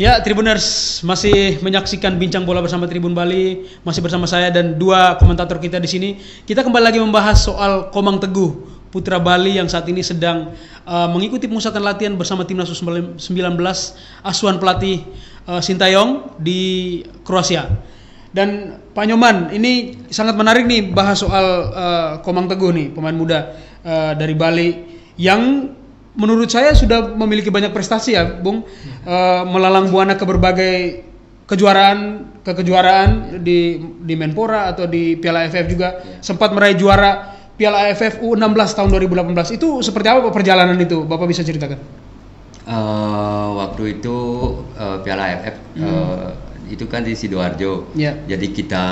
Ya, Tribuners masih menyaksikan bincang bola bersama Tribun Bali, masih bersama saya dan dua komentator kita di sini. Kita kembali lagi membahas soal Komang Teguh, putra Bali yang saat ini sedang uh, mengikuti pemusatan latihan bersama timnas U19 asuhan pelatih uh, Sintayong di Kroasia. Dan Pak Nyoman, ini sangat menarik nih bahas soal uh, Komang Teguh nih, pemain muda uh, dari Bali yang menurut saya sudah memiliki banyak prestasi ya, Bung, uh, melalang buana ke berbagai kejuaraan ke kejuaraan di di Menpora atau di Piala AFF juga. Sempat meraih juara Piala AFF U16 tahun 2018 itu seperti apa perjalanan itu? Bapak bisa ceritakan? Eh, waktu itu eh, Piala AFF eh, itu kan di sidoarjo, Ya. jadi kita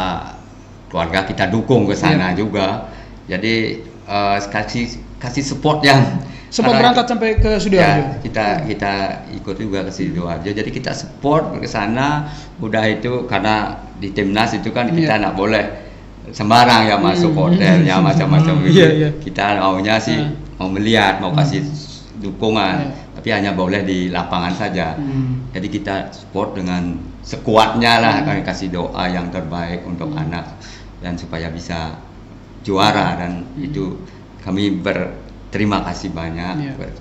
keluarga kita dukung ke sana juga, jadi eh, kasih kasih support yang Sempat karena- berangkat sampai ke Sidoarjo. Ya, kita kita ikut juga ke sidoarjo, jadi kita support ke sana. Udah itu karena di timnas itu kan kita Iya. nggak boleh sembarang ya masuk hotelnya macam-macam gitu. Iya, iya. Kita maunya sih Ah. mau melihat, mau kasih dukungan, Iya. tapi hanya boleh di lapangan saja. Hmm. Jadi kita support dengan sekuatnya lah, kami kasih doa yang terbaik untuk Hmm. anak dan supaya bisa juara dan itu kami berterima kasih banyak Iya. ber-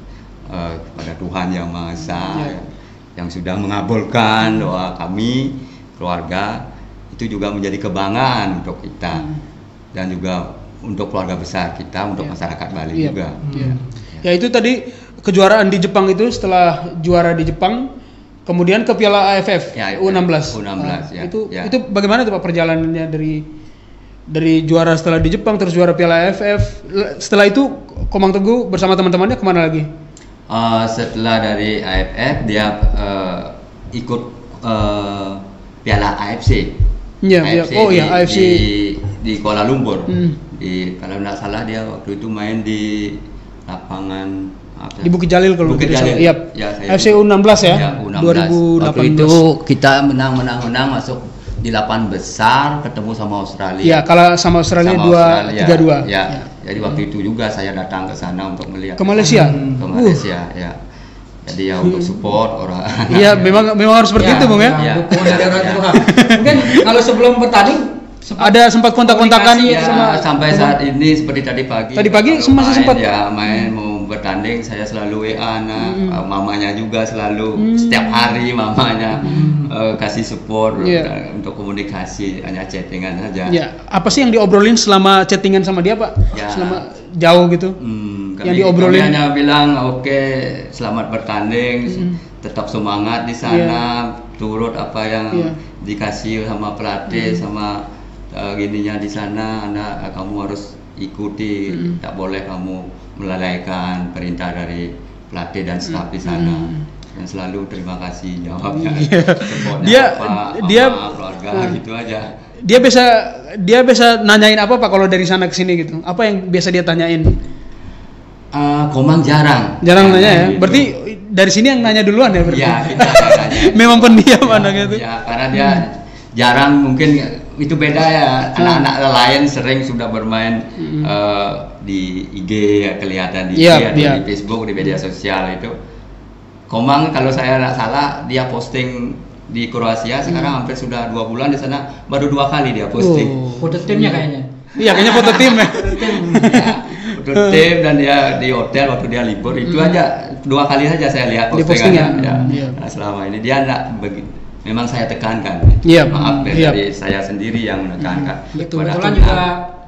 eh, kepada Tuhan yang Maha Esa Iya. yang, sudah mengabulkan doa kami keluarga itu juga menjadi kebanggaan untuk kita Hmm. dan juga untuk keluarga besar kita untuk Iya. masyarakat Bali Iya. juga. Iya. Ya itu tadi kejuaraan di Jepang itu setelah juara di Jepang kemudian ke Piala AFF Ya, U16. U16, ya, Itu ya. itu bagaimana tuh Pak perjalanannya dari dari juara setelah di Jepang terus juara Piala AFF. Setelah itu Komang Teguh bersama teman-temannya ke mana lagi? Uh, setelah dari AFF dia uh, ikut uh, Piala AFC. Iya, iya. Oh, iya, AFC. di, di Kuala Lumpur. Hmm. Di kalau tidak salah dia waktu itu main di lapangan apa? Di Bukit Jalil kalau Bukit. Jalil. Iya. Ya, AFC ikut. U16 ya. Ya, U16. 2018. Waktu itu kita menang menang menang masuk di delapan besar ketemu sama Australia. Iya, kalah sama Australia Sama 2 Australia. 3-2. Ya. Jadi waktu itu juga saya datang ke sana untuk melihat Ke Malaysia? ke Uh. Malaysia ya. Jadi ya untuk support orang. Iya, memang memang harus seperti Ya, itu, Bung ya. Ya. dukungan dari orang Ya. tua. Mungkin kalau sebelum bertanding sempat Ada sempat kontak-kontakan Ya, sama sampai saat ini seperti tadi pagi. Tadi pagi main, sempat? ya main mau bertanding saya selalu WA anak, Hmm. uh, mamanya juga selalu setiap hari mamanya uh, kasih support. Iya. uh, untuk komunikasi hanya chattingan saja. Ya, apa sih yang diobrolin selama chattingan sama dia, Pak? Ya. Selama jauh gitu. Hmm, Yang diobrolin? kami hanya bilang oke selamat bertanding, Hmm. tetap semangat di sana, turut apa yang Iya. dikasih sama pelatih sama uh, gininya di sana, anak uh, kamu harus ikuti, Hmm. tak boleh kamu melalaikan perintah dari pelatih dan staf di sana. Hmm. Dan selalu terima kasih jawabnya. Iya. Supportnya Dia- apa, dia- mama, keluarga Hmm. gitu aja. Dia biasa dia biasa nanyain apa Pak kalau dari sana ke sini gitu? Apa yang biasa dia tanyain? Uh, Komang jarang. Jarang nanya ya. gitu. Berarti dari sini yang nanya duluan ya berarti. Iya, kita nanya. Memang pendiam Ya, anaknya tuh. Ya, karena dia jarang mungkin itu beda ya. Anak-anak lain sering sudah bermain eh, di IG ya, kelihatan di IG Iya, atau di Facebook di media sosial itu. Komang kalau saya tidak salah dia posting di Kroasia sekarang hampir sudah dua bulan di sana baru dua kali dia posting. Oh. foto timnya kayaknya. Iya, kayaknya foto tim ya. Ya, foto tim dan dia di hotel waktu dia libur itu aja dua kali saja saya lihat Di postingannya. postingan. Ya. Iya. Nah, selama ini dia enggak begi- memang saya tekankan. Iya, Maaf ya, iya. dari saya sendiri yang menekankan. Betul. Kepada Kebetulan juga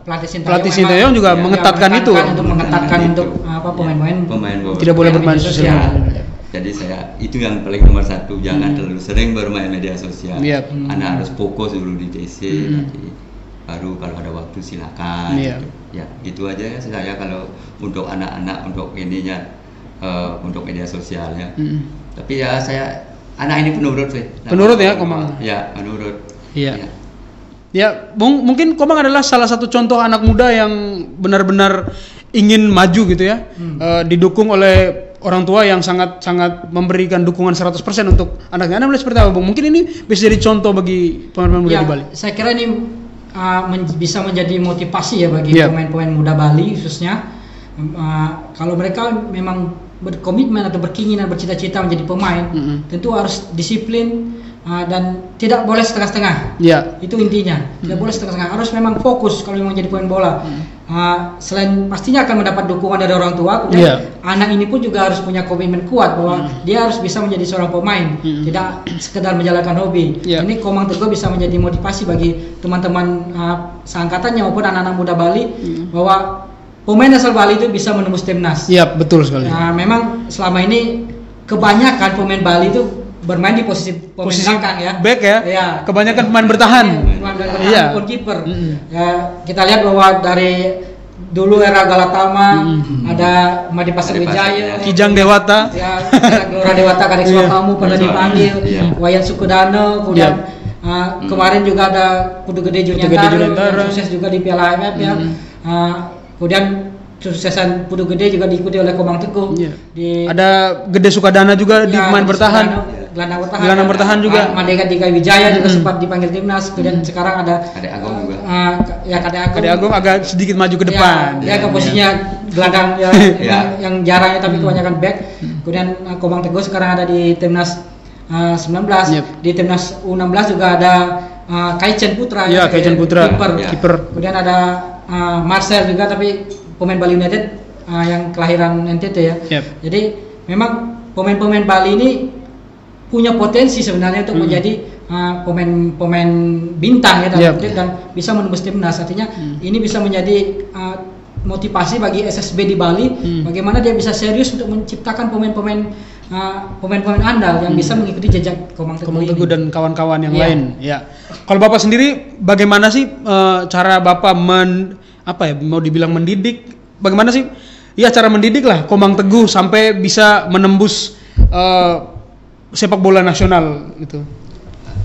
pelatih Sintayong Pelatih memang Sintayong juga ya, mengetatkan itu. untuk mengetatkan Itu. untuk apa pemain-pemain pemain. Tidak boleh bermain sosial. sosial. Jadi saya itu yang paling nomor satu jangan terlalu sering bermain media sosial. Hmm. Iya. Anak harus fokus dulu di TC. Hmm. nanti baru kalau ada waktu silakan. Iya. gitu. Ya itu aja ya saya kalau untuk anak-anak untuk ininya eh, untuk media sosialnya. Mm. Tapi ya saya anak ini penurut sih. Penurut ya, Komang? Ya penurut. Iya. Ya, Bung, mungkin Komang adalah salah satu contoh anak muda yang benar-benar ingin maju gitu ya. Eh, didukung oleh orang tua yang sangat sangat memberikan dukungan 100% untuk anaknya. Anda melihat seperti apa, Bung? Mungkin ini bisa jadi contoh bagi pemain-pemain muda Ya, di Bali. saya kira ini uh, men- bisa menjadi motivasi ya bagi Iya. pemain-pemain muda Bali khususnya. Uh, kalau mereka memang berkomitmen atau berkeinginan bercita-cita menjadi pemain, Mm-mm. tentu harus disiplin uh, dan tidak boleh setengah-setengah. Ya. Itu intinya. Tidak boleh setengah-setengah. Harus memang fokus kalau memang jadi pemain bola. Uh, selain pastinya akan mendapat dukungan dari orang tua, kemudian Iya. anak ini pun juga harus punya komitmen kuat bahwa dia harus bisa menjadi seorang pemain, Hmm. tidak sekedar menjalankan hobi. Iya. Ini Komang Teguh bisa menjadi motivasi bagi teman-teman uh, seangkatannya maupun anak-anak muda Bali Hmm. bahwa pemain asal Bali itu bisa menembus timnas. Iya, betul sekali. Nah, memang selama ini kebanyakan pemain Bali itu bermain di posisi pemain Posisi belakang ya. back ya. Iya. Kebanyakan pemain bertahan. Iya, pemain bertahan Iya. kiper. Mm-mm. Ya, kita lihat bahwa dari dulu era Galatama Mm-mm. ada Madi Pasar Wijaya, ya. Kijang Dewata. ya Gelora Dewata Kadek Iya. Kamu pernah Betul. dipanggil, Iya. Wayan Sukudano, kemudian Iya. uh, kemarin juga ada Kudu Gede Juniantara yang sukses juga di Piala AFF ya. Mm. Uh, kemudian suksesan Kudu Gede juga diikuti oleh Komang Teguh. Iya. Di Ada Gede Sukadana juga di Ya, pemain di bertahan. Sukadano, Gelandang bertahan. Gelandang bertahan juga. Mandeka Dika Wijaya juga Mm. sempat dipanggil timnas. Kemudian sekarang ada Ada Agung juga. uh, ya Kade Agung. Kade Agung agak sedikit maju ke Ya, depan. dia ke posisinya gelandang ya, Ya. yang, yang jarang ya, tapi Hmm. kebanyakan back. Kemudian uh, Komang Teguh sekarang ada di timnas uh, 19. Yep. Di timnas U16 juga ada uh, Kaichen Putra. Iya, ya, Kaichen Putra, Kiper. Ya. kiper. Kemudian ada uh, Marcel juga tapi pemain Bali United uh, yang kelahiran NTT ya. Yep. Jadi memang pemain-pemain Bali ini punya potensi sebenarnya untuk Hmm. menjadi uh, pemain-pemain bintang ya dalam Yep. kutip, dan bisa menembus timnas. Artinya Hmm. ini bisa menjadi uh, motivasi bagi SSB di Bali Hmm. bagaimana dia bisa serius untuk menciptakan pemain-pemain uh, pemain-pemain andal yang bisa mengikuti jejak Komang Teguh, Hmm. Komang. Teguh dan kawan-kawan yang Iya. lain. Ya. Kalau Bapak sendiri bagaimana sih eh, cara Bapak men apa ya mau dibilang mendidik? Bagaimana sih? Ya cara mendidik lah Komang Teguh sampai bisa menembus eh, sepak bola nasional gitu.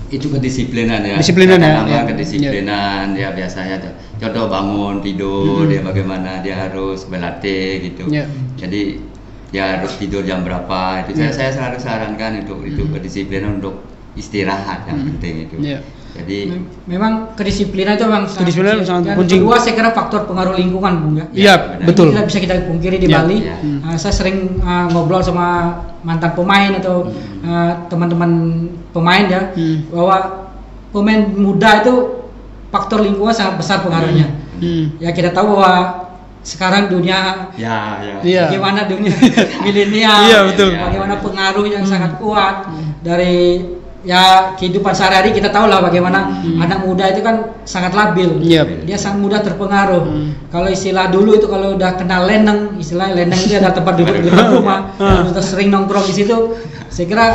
itu kedisiplinan ya Disiplinan ya, ya. kedisiplinan ya biasanya tuh contoh bangun tidur Mm-mm. dia bagaimana dia harus berlatih gitu Ya. jadi dia harus tidur jam berapa itu Ya. saya, saya selalu sarankan itu itu kedisiplinan untuk istirahat yang Mm. penting itu Ya. Jadi Mem- Memang kedisiplinan itu memang sangat Kedisiplinan kunci. sangat kunci. Kedua saya kira faktor pengaruh lingkungan Bung ya. Iya, benar. betul. Ini tidak bisa kita pungkiri di Ya. Bali. Ya. Hmm. Uh, saya sering uh, ngobrol sama mantan pemain atau Hmm. uh, teman-teman pemain ya Hmm. bahwa pemain muda itu faktor lingkungan sangat besar pengaruhnya. Hmm. Ya kita tahu bahwa sekarang dunia ya ya Iya. bagaimana dunia milenial, Iya, betul. bagaimana pengaruh yang Hmm. sangat kuat dari ya kehidupan sehari-hari kita tahu lah bagaimana Hmm. anak muda itu kan sangat labil, Yep. dia sangat mudah terpengaruh. Hmm. Kalau istilah dulu itu kalau udah kenal leneng, istilah leneng itu ada tempat duduk di rumah, terus sering nongkrong di situ. Saya kira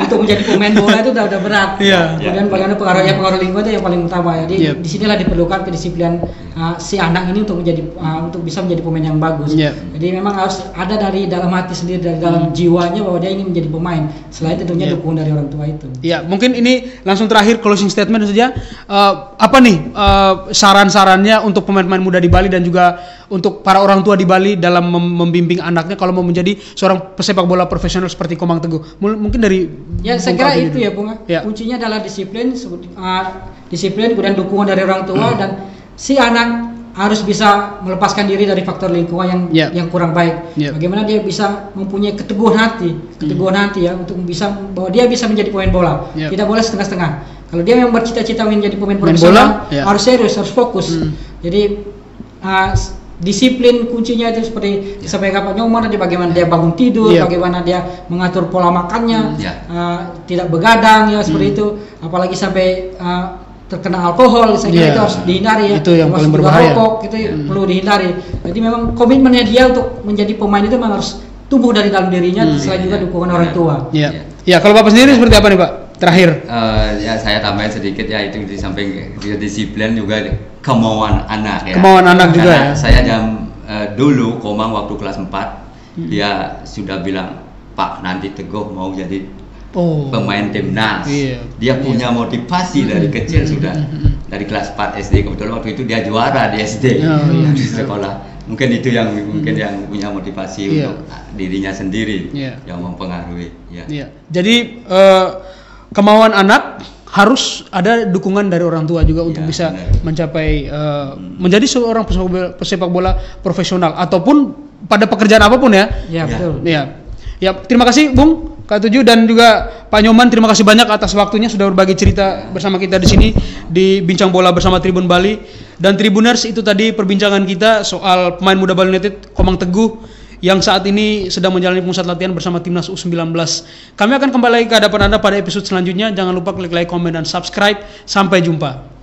untuk menjadi pemain bola itu udah udah berat. Iya. Kemudian bagaimana pengaruhnya pengaruh lingkungan itu yang paling utama. Jadi Yep. di sinilah diperlukan kedisiplinan uh, si anak ini untuk menjadi uh, untuk bisa menjadi pemain yang bagus. Yep. Jadi memang harus ada dari dalam hati sendiri dari dalam jiwanya bahwa dia ingin menjadi pemain. Selain tentunya Yep. dukungan dari orang tua itu. Ya, mungkin ini langsung terakhir closing statement saja. Eh, apa nih eh, saran-sarannya untuk pemain-pemain muda di Bali dan juga untuk para orang tua di Bali dalam mem- membimbing anaknya kalau mau menjadi seorang pesepak bola profesional seperti Komang Teguh? Mungkin dari Ya saya kira itu dulu. ya Bung. Ya. Kuncinya adalah disiplin, uh, disiplin kemudian dukungan dari orang tua Hmm. dan si anak harus bisa melepaskan diri dari faktor lingkungan yang Ya. yang kurang baik. Ya. Bagaimana dia bisa mempunyai keteguhan hati, keteguhan Hmm. hati ya untuk bisa bahwa dia bisa menjadi pemain bola. Ya. Tidak boleh setengah-setengah. Kalau dia yang bercita-cita menjadi pemain profesional, bola, ya. harus serius, harus fokus. Hmm. Jadi uh, disiplin kuncinya itu seperti disampaikan Pak Nyoman tadi bagaimana dia bangun tidur, Ya. bagaimana dia mengatur pola makannya, Ya. uh, tidak begadang ya seperti Hmm. itu, apalagi sampai uh, terkena alkohol, saya kira Iya. itu harus dihindari ya. Itu yang Termasuk paling berbahaya. Rokok itu Hmm. perlu dihindari. Jadi memang komitmennya dia untuk menjadi pemain itu memang harus tumbuh dari dalam dirinya, Hmm. selain juga Iya. dukungan orang tua. Ya. Ya. Ya, kalau Bapak sendiri seperti apa nih, Pak? Terakhir. Eh, ya saya tambahin sedikit ya itu di samping disiplin juga kemauan anak ya. Kemauan anak juga Karena ya. Saya jam eh, dulu Komang waktu kelas 4 Hmm. dia sudah bilang Pak nanti Teguh mau jadi Oh. pemain timnas. Iya. Dia punya motivasi dari kecil sudah. Dari kelas 4 SD kebetulan waktu itu dia juara di SD Oh, iya. di sekolah. Mungkin itu yang mungkin yang punya motivasi Iya. untuk dirinya sendiri Iya. yang mempengaruhi. Ya. Iya. Jadi eh, kemauan anak harus ada dukungan dari orang tua juga untuk Iya, bisa benar. mencapai eh, menjadi seorang pesepak bola, pesepak bola profesional ataupun pada pekerjaan apa pun ya. Ya, Ya. betul. Ya. Ya, terima kasih Bung Kak Tujuh dan juga Pak Nyoman terima kasih banyak atas waktunya sudah berbagi cerita bersama kita di sini di Bincang Bola bersama Tribun Bali dan Tribuners itu tadi perbincangan kita soal pemain muda Bali United Komang Teguh yang saat ini sedang menjalani pusat latihan bersama timnas U19. Kami akan kembali lagi ke hadapan Anda pada episode selanjutnya. Jangan lupa klik like, komen dan subscribe. Sampai jumpa.